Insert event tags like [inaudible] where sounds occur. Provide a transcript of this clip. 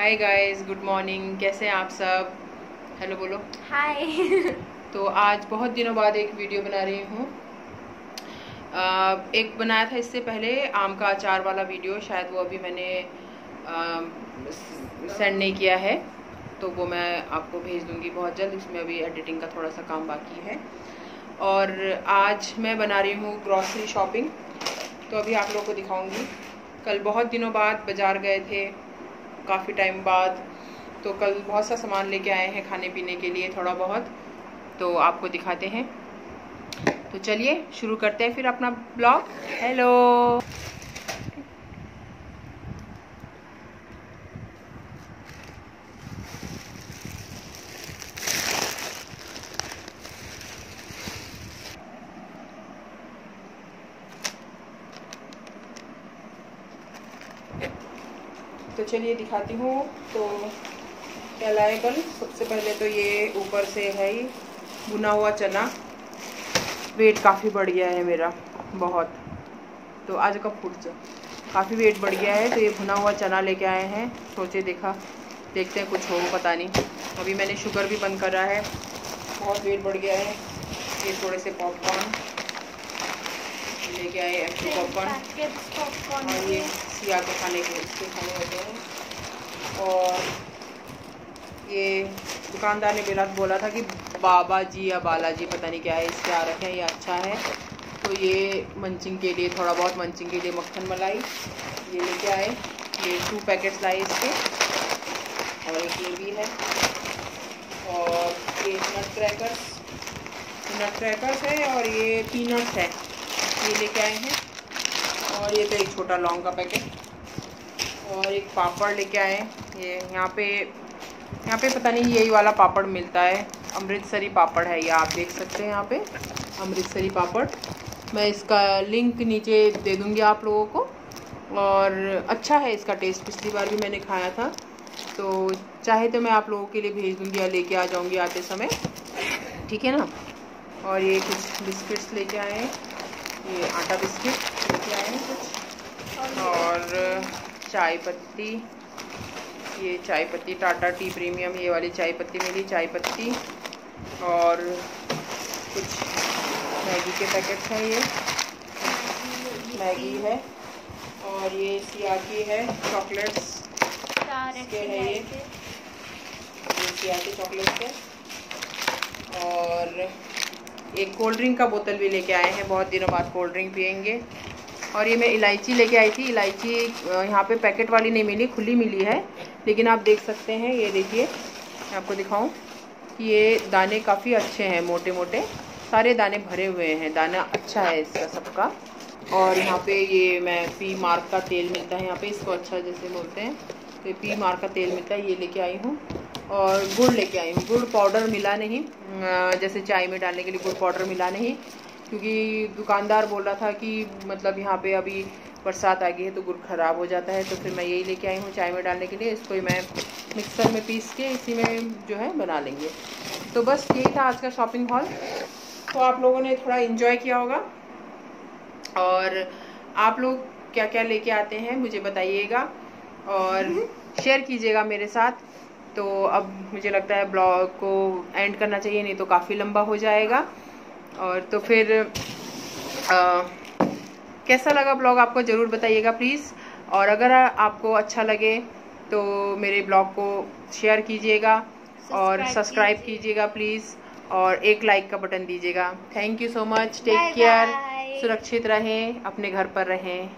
Hi guys good morning कैसे हैं आप सब? हेलो बोलो। हाय [laughs] तो आज बहुत दिनों बाद एक वीडियो बना रही हूँ। एक बनाया था इससे पहले आम का अचार वाला वीडियो शायद वो अभी मैंने सेंड नहीं किया है। तो वो मैं आपको भेज दूँगी बहुत जल्द इसमें अभी एडिटिंग का थोड़ा सा काम बाकी है। और आज मैं बना रही हूँ ग्रॉसरी शॉपिंग तो अभी आप लोगों को दिखाऊँगी। कल बहुत दिनों बाद बाज़ार गए थे। काफ़ी टाइम बाद तो कल बहुत सा सामान लेके आए हैं खाने पीने के लिए थोड़ा बहुत तो आपको दिखाते हैं। तो चलिए, शुरू करते हैं फिर अपना ब्लॉग। हेलो तो चलिए दिखाती हूँ। तो कल, सबसे पहले तो ये ऊपर से है ही भुना हुआ चना। वेट काफ़ी बढ़ गया है मेरा, बहुत। तो आज का से काफ़ी वेट बढ़ गया है तो ये भुना हुआ चना लेके आए हैं। सोचे देखा, देखते हैं कुछ हो पता नहीं। अभी मैंने शुगर भी बंद करा है, बहुत वेट बढ़ गया है। ये थोड़े से पॉपकॉर्न लेके आए एक्चुअली पॉपकॉर्न और ये सिया के खाने के इसके खाने होते हैं। और ये दुकानदार ने बोला बोला था कि बाबा जी या बालाजी पता नहीं क्या है इसके आ रखे हैं ये अच्छा है। तो ये मंचिंग के लिए थोड़ा बहुत मंचिंग के लिए मक्खन मलाई ये लेके आए। ये टू पैकेट्स लाए इसके। और एक ये भी है। और ये नट क्रैकर्स नट क्रैकर्स है और ये पीनट्स है। ये लेके आए हैं। और ये तो एक छोटा लौंग का पैकेट। और एक पापड़ लेके आए ये यहाँ पे यहाँ पे पता नहीं यही वाला पापड़ मिलता है। अमृतसरी पापड़ है, ये आप देख सकते हैं यहाँ पे। अमृतसरी पापड़। मैं इसका लिंक नीचे दे दूँगी आप लोगों को। और अच्छा है इसका टेस्ट पिछली बार भी मैंने खाया था। तो चाहे तो मैं आप लोगों के लिए भेज दूँगी या लेके आ जाऊँगी आते समय। ठीक है ना? और ये कुछ बिस्किट्स लेके आए हैं। ये आटा बिस्किट लेके आए हैं कुछ। और चाय पत्ती। ये चाय पत्ती टाटा टी प्रीमियम ये वाली चाय पत्ती मिली चाय पत्ती। और कुछ मैगी के पैकेट्स हैं ये। मैगी है। और ये सिया की है चॉकलेट्स के है ये। सिया की चॉकलेट्स है और एक कोल्ड ड्रिंक का बोतल भी लेके आए हैं, बहुत दिनों बाद कोल्ड ड्रिंक पियेंगे। और ये मैं इलायची लेके आई थी। इलायची यहाँ पे पैकेट वाली नहीं मिली, खुली मिली है। लेकिन आप देख सकते हैं, ये देखिए, मैं आपको दिखाऊँ ये दाने काफ़ी अच्छे हैं मोटे मोटे सारे दाने भरे हुए हैं। दाना अच्छा है इसका सबका। और यहाँ पे ये मैं पी मार्क का तेल मिलता है। यहाँ पे इसको अच्छा जैसे बोलते हैं तो पी मार्क का तेल मिलता है, ये लेके आई हूँ। और गुड़ लेके आई हूँ। गुड़ पाउडर मिला नहीं। जैसे चाय में डालने के लिए गुड़ पाउडर मिला नहीं क्योंकि दुकानदार बोल रहा था कि मतलब यहाँ पे अभी बरसात आ गई है तो गुड़ ख़राब हो जाता है तो फिर मैं यही लेके आई हूँ चाय में डालने के लिए। इसको ही मैं मिक्सर में पीस के इसी में जो है बना लेंगे। तो बस यही था आज का शॉपिंग हॉल तो आप लोगों ने थोड़ा इन्जॉय किया होगा। और आप लोग क्या क्या लेके आते हैं मुझे बताइएगा और शेयर कीजिएगा मेरे साथ। तो अब मुझे लगता है ब्लॉग को एंड करना चाहिए नहीं तो काफ़ी लंबा हो जाएगा। और तो फिर आ, कैसा लगा ब्लॉग आपको ज़रूर बताइएगा प्लीज़। और अगर आपको अच्छा लगे तो मेरे ब्लॉग को शेयर कीजिएगा और सब्सक्राइब कीजिएगा प्लीज़। और एक लाइक का बटन दीजिएगा। Thank you so much take care सुरक्षित रहें अपने घर पर रहें।